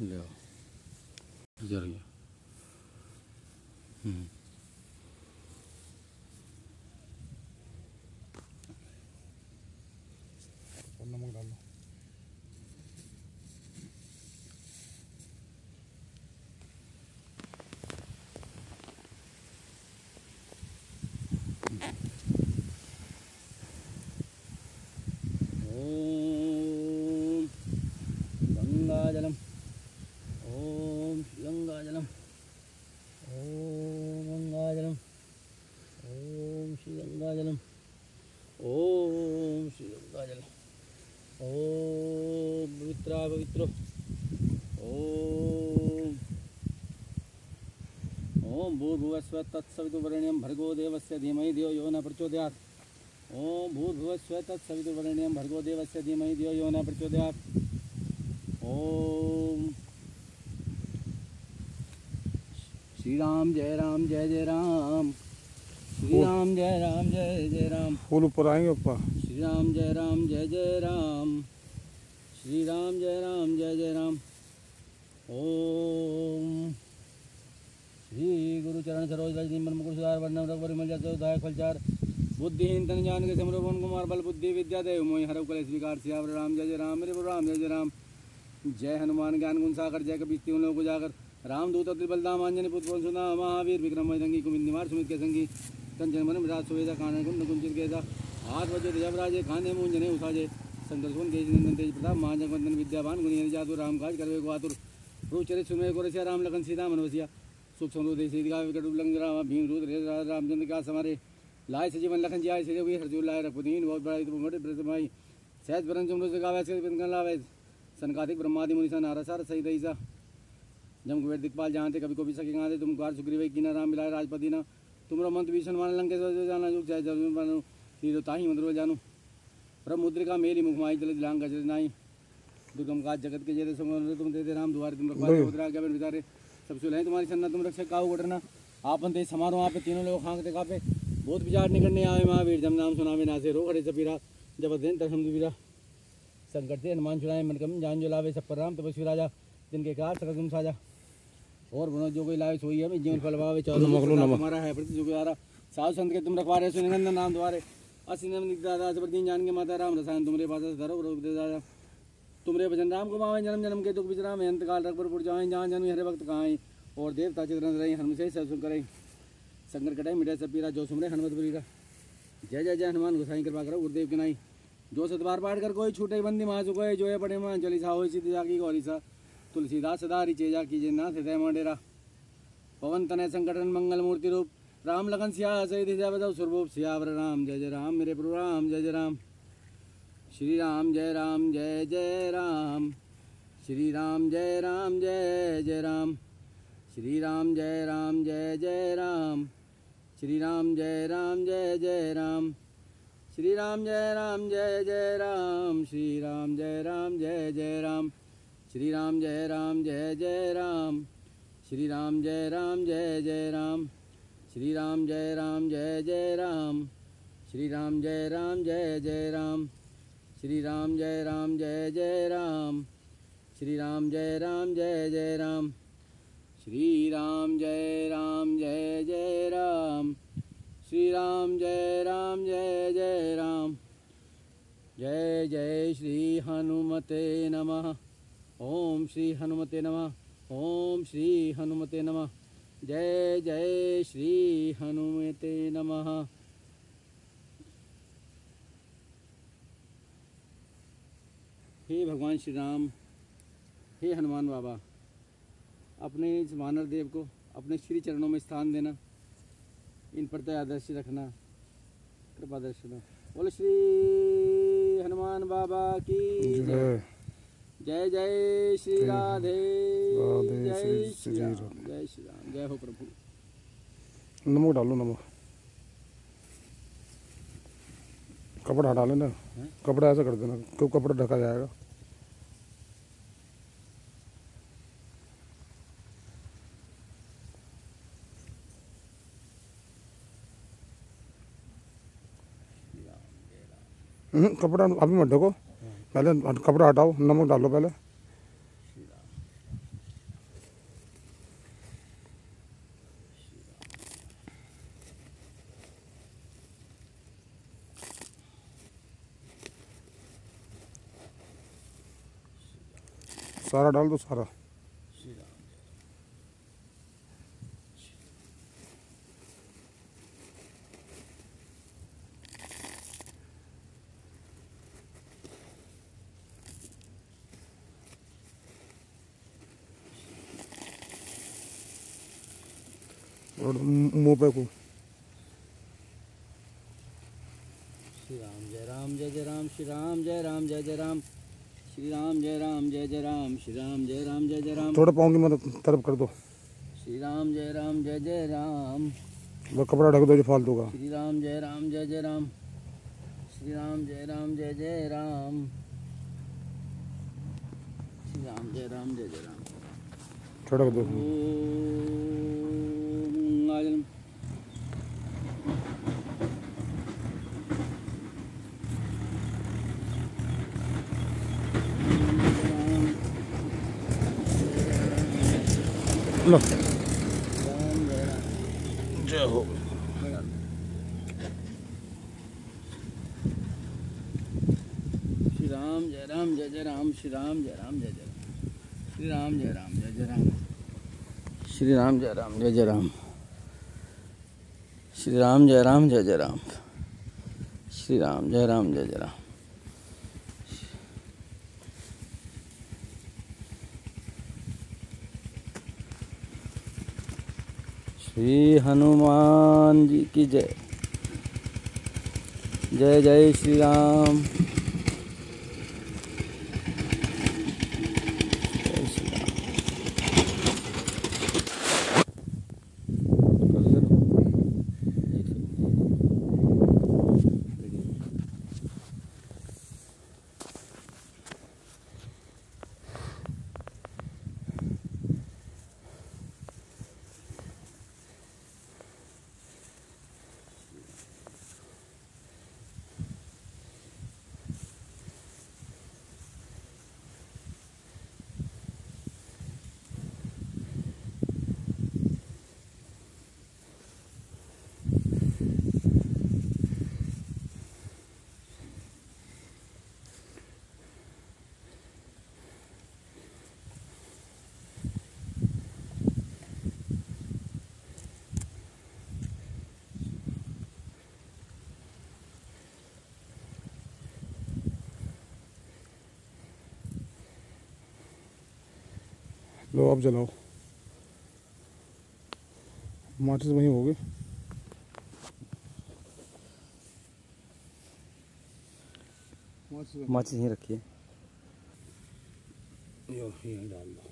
ले आओ। जर गया हम्म और नमक डाल लो ॐ गङ्गाजलम् ॐ श्रीगङ्गाजलम् ॐ गङ्गाजलम् ॐ श्रीगङ्गाजलम् ॐ श्रीगङ्गाजलम् ॐ पवित्रा पवित्रो ॐ ॐ भूर्भुवस्व तत्सवितुर्वरेण्यं भर्गो देवस्य धीमहि धियो यो न प्रचोदयात् ओम भूर्भुवस्व तत्सवितुर्वरेण्यं भर्गो देवस्य धीमहि धियो यो न प्रचोदयात् ओम श्री राम जय राम जय जय राम श्री राम जय राम जय जय राम। फूल ऊपर आएँगे ऊपर श्री राम जय राम जय जय राम। श्री राम जय राम जय जय राम। ओम। श्री गुरु चरण सरोज रजनी मन मुकुर सुधार वर्णम रघुवर मल जसो दाय फलचार बुद्धिहीन तन जान के सिमरो पवन कुमार बल बुद्धि विद्या देव मोहि हरव कलेश विकार सियावर राम जय जय राम मेरे राम जय जय राम। जय हनुमान ज्ञान गुण सागर जय कपीस तीन लोग उजागर। राम दूत अत्रि बलदाम आंजनी पुत्र सुना महावीर विक्रम मयदंगी कुमिंद निवार सुमित के संगी। कंचन मराज सुवेदा कानन कुंड कुंचित गेदा हाथ वजो जबराजे खाने मूंजने उसाजे सुन केज नंदन तेज प्रताप, माँ महाजन वंदन विद्यावान गुणियन जातु राम काज करवे को आतुर रुचरित सुमे को रसिया राम लखन सीता मनवसिया सुख समृद्धि देसी दिगा विकट उलंग राम भीम रुद्र रे हे रामचंद्र का समारे। लाय से जीवन लखन जाय से हुई हरजू लाय रघुदीन बहुत बड़ा तुम मोटे प्रसमाई सहज भरन चुम से गावे से बिंदन लावे। सनकादिक ब्रह्मादि मुनि मुनिसा नारसार सही दैसा जम कुबेर दिखपाल जहाँ थे कभी को भी सकेंगे तुम ग्वार सुग्रीव की ना राम मिलाए राजपति ना। तुमरो मंत्र भीषण मान लंके सो जाना जुग जय जब मानो तीरो ताही मंत्र जानो प्रभु मुद्रिका मेरी मुखमाई जल दिलांग गजर नाई। दुर्गम काज जगत के जय समर तुम दे दे राम दुआरे तुम रखवाले मुद्रा के बिचारे। सब सुलह तुम्हारी सन्ना तुम रक्षक काऊ गटना आपन ते समारोह आप तीनों लोग खांगते कापे। बहुत विचार निकलने आवे महावीर जम नाम सुनावे नासे रो खड़े सपीरा जब दिन तरहम दुबीरा संकट से हनुमान छुड़ाए मन कम जान जो लावे सब पर राम तपस्वी राजा जिनके कार सकल तुम साजा। और बनो जो कोई लावे सोई हमें जीवन फल पावे चौदह नमक लो, नमक। हमारा है प्रति जो यारा साधु संत के तुम रखवारे सुनिंदन नाम द्वारे असिनम दादा सबरदीन जान के माता राम रसायन तुमरे पास धरो रोग दे दादा। तुमरे भजन राम को पावे जन्म जन्म के दुख विश्राम अंत काल रखपुर जाए जहाँ जन्म हरे भक्त कहाई और देवता चित्रन रही हनुम से सब सुन करे। संकर कटाई मिटे सब पीरा जो सुमरे हनुमत बरीरा जय जय जय हनुमान गोसाई कृपा करो गुरुदेव के नाई। जो सतबार पाठ कर कोई छूटे बंदी माँ चुकोए जो है पड़े माँ चली सा हो सिद्धि जाकी गौरी सा। तुलसीदास सदा हरि चेजा कीजे नाथ हृदय मंडेरा। पवन तनय संकटन मंगल मूर्ति रूप। राम लगन सिया सहित बजाओ सुरभूप सियावर राम। जय जय राम मेरे प्रभु राम, जय जय राम। श्री राम जय राम, जय जय राम। श्री राम जय राम, जय जय राम। श्री राम जय राम, जय जय राम। श्री राम जय राम, जय जय राम। श्री राम जय राम, जय जय राम। श्री राम जय राम, जय जय राम। श्री राम जय राम जय जय राम। श्री राम जय राम जय जय राम। श्री राम जय राम जय जय राम। श्री राम जय राम जय जय राम। श्री राम जय राम जय जय राम। श्री राम जय राम जय जय राम। श्री राम जय राम जय जय राम। श्री राम जय राम जय जय राम। जय जय श्री हनुमते नमः। ओम श्री हनुमते नमः। ओम श्री हनुमते नमः। जय जय श्री हनुमते नमः। हे भगवान श्री राम हे हनुमान बाबा अपने इस वानर देव को अपने श्री चरणों में स्थान देना इन पर दृष्टि रखना कृपा दर्शना। बोलो श्री हनुमान बाबा की जय जय श्री राधे जय श्री राम। जय श्री राम जय हो प्रभु। नमक डालो नमक कपड़ा हटा लेना। कपड़ा ऐसा कर देना क्यों कपड़ा ढका जाएगा। हम्म, कपड़ा अभी मत ढको। पहले कपड़ा हटाओ नमक डालो पहले। सारा डाल दो सारा। और मुँह पे को श्री राम जय राम जय जय राम श्री राम जय राम जय जय राम श्री राम जय राम जय जय राम श्री राम जय राम जय जय राम थोड़ा पाँव की मदद तरफ़ कर दो श्री राम जय राम जय जय राम वो कपड़ा ढक दो जो फालतू का श्री राम जय राम जय जय राम श्री राम जय राम जय जय राम श्री राम जय राम जय जय राम छिड़क दो मंगलम लो राम जय हो। श्री राम जय राम जय जय राम श्री राम जय राम जय जय राम। श्री राम जय राम जय जय राम। श्री राम जय राम जय जय राम। श्री राम जय राम, जय जय राम। श्री राम जय राम, जय जय राम। श्री हनुमान जी की जय। जय जय श्री राम लो अब जलाओ। माचिस वहीं हो गए माचिस यहीं रखिए यहीं डाल दो।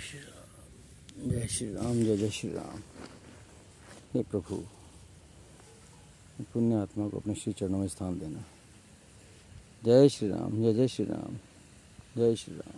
श्री राम जय श्री राम जय जय श्री राम हे प्रभु पुण्य आत्मा को अपने श्री चरणों में स्थान देना। जय श्री राम जय जय श्री राम जय श्री राम